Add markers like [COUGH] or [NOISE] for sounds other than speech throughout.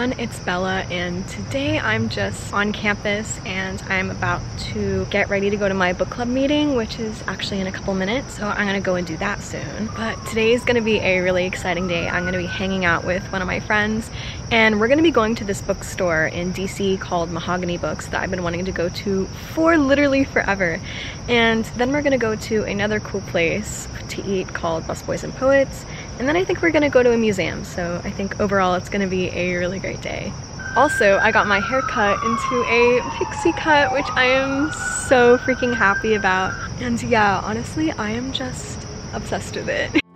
it's Bella and today I'm just on campus and I'm about to get ready to go to my book club meeting which is actually in a couple minutes so I'm gonna go and do that soon. But today is gonna be a really exciting day. I'm gonna be hanging out with one of my friends and we're gonna be going to this bookstore in DC called Mahogany Books that I've been wanting to go to for literally forever. And then we're gonna go to another cool place to eat called Busboys and Poets and then I think we're gonna go to a museum. So I think overall it's gonna be a really great day. Also, I got my hair cut into a pixie cut, which I am so freaking happy about. And yeah, honestly, I am just obsessed with it. [LAUGHS]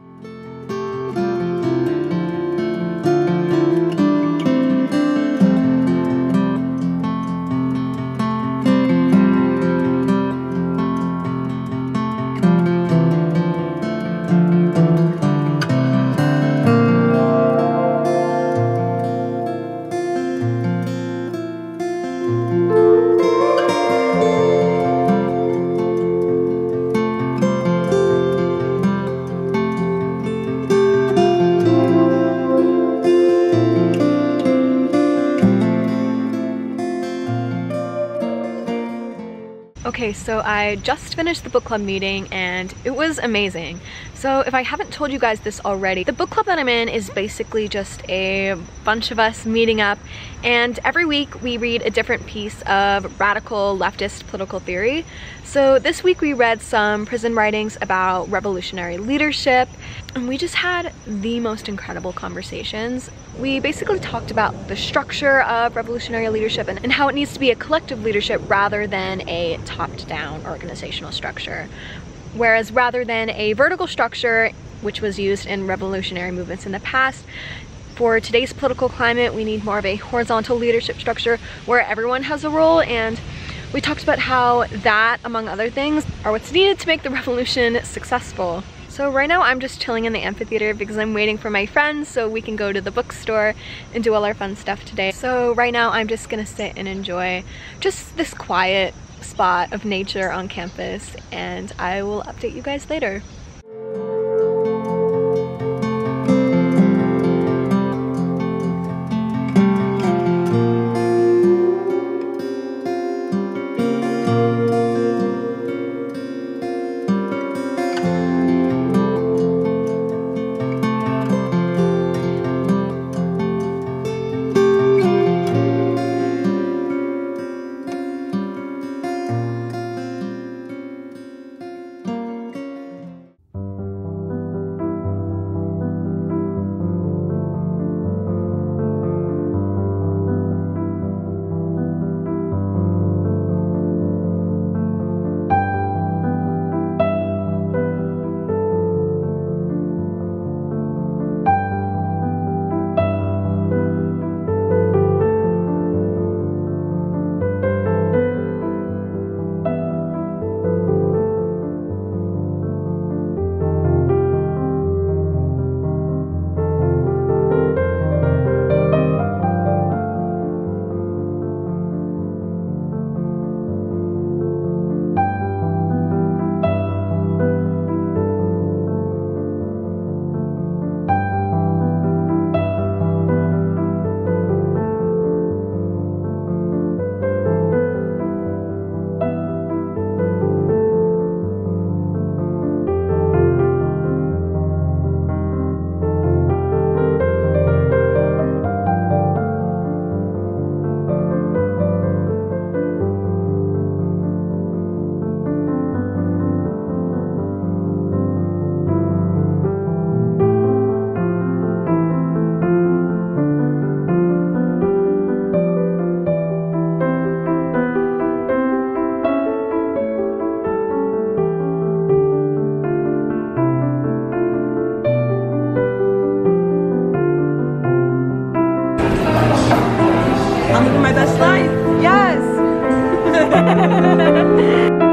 Okay, so I just finished the book club meeting and it was amazing. So if I haven't told you guys this already, the book club that I'm in is basically just a bunch of us meeting up and every week we read a different piece of radical leftist political theory. So this week we read some prison writings about revolutionary leadership and we just had the most incredible conversations. We basically talked about the structure of revolutionary leadership and, and how it needs to be a collective leadership rather than a top-down organizational structure. Whereas rather than a vertical structure, which was used in revolutionary movements in the past, for today's political climate, we need more of a horizontal leadership structure where everyone has a role and we talked about how that, among other things, are what's needed to make the [LAUGHS] revolution successful. So right now I'm just chilling in the amphitheater because I'm waiting for my friends so we can go to the bookstore and do all our fun stuff today. So right now I'm just gonna sit and enjoy just this quiet spot of nature on campus and I will update you guys later. I'm living my best life. Yes. [LAUGHS]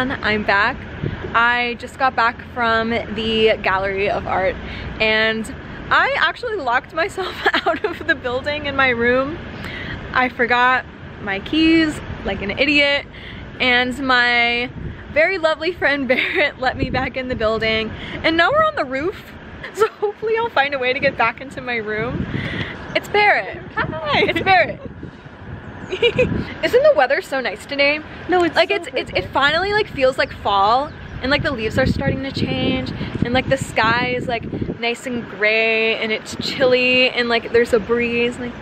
everyone, I'm back. I just got back from the Gallery of Art and I actually locked myself [LAUGHS] out of the building in my room. I forgot my keys like an idiot and my very lovely friend [LAUGHS] Barrett let me back in the building and now we're on the roof [LAUGHS] so hopefully I'll find a way to get back into my room. It's Barrett. Hi. It's Barrett. [LAUGHS] Isn't the weather so nice today? No, it's like so it's it's it finally like feels like fall and like the leaves are starting to change and like the sky is like nice and gray and it's chilly and like there's a breeze like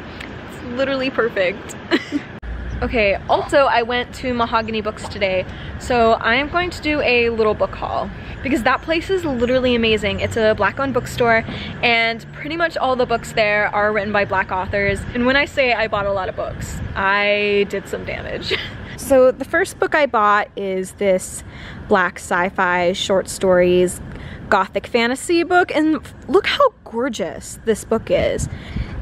it's literally perfect [LAUGHS] okay also I went to Mahogany Books today so I am going to do a little book haul because that place is literally amazing. It's a black owned bookstore and pretty much all the books there are written by black authors. And when I say I bought a lot of books, I did some damage. [LAUGHS] So the first book I bought is this black sci-fi short stories gothic fantasy book and look how gorgeous this book is.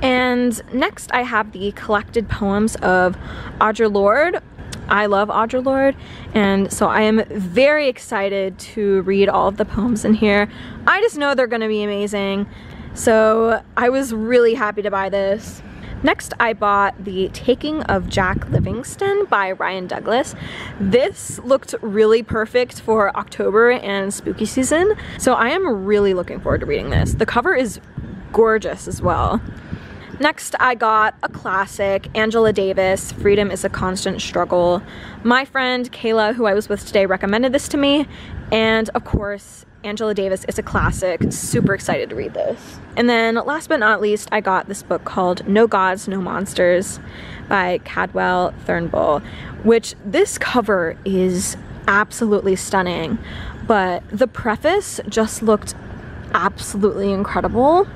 And next I have the collected poems of Audre Lorde. I love Audre Lorde and so I am very excited to read all of the poems in here. I just know they're gonna be amazing. So I was really happy to buy this. Next, I bought The Taking of Jack Livingston by Ryan Douglass. This looked really perfect for October and spooky season, so I am really looking forward to reading this. The cover is gorgeous as well. Next, I got a classic, Angela Davis, Freedom is a Constant Struggle. My friend Kayla, who I was with today, recommended this to me, and of course, Angela Davis is a classic. Super excited to read this. And then last but not least, I got this book called No Gods, No Monsters by Cadwell Turnbull, which this cover is absolutely stunning, but the preface just looked absolutely incredible.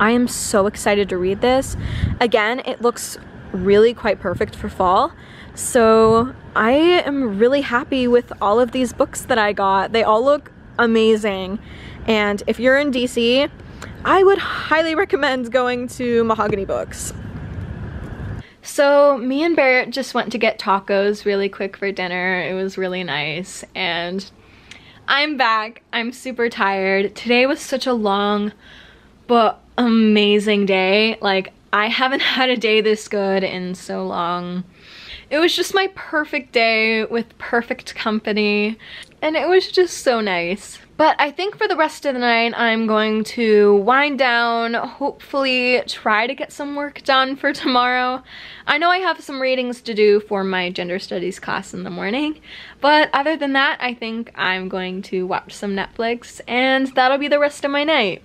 I am so excited to read this. Again, it looks really quite perfect for fall. So I am really happy with all of these books that I got. They all look amazing. And if you're in DC, I would highly recommend going to Mahogany Books. So me and Barrett just went to get tacos really quick for dinner. It was really nice and I'm back. I'm super tired. Today was such a long but amazing day. Like I haven't [LAUGHS] had a day this good in so long. It was just my perfect day with perfect company and it was just so nice. But I think for the rest of the night, I'm going to wind down, hopefully try to get some work done for tomorrow. I know I have some readings to do for my gender studies class in the morning, but other than that, I think I'm going to watch some Netflix and that'll be the rest of my night.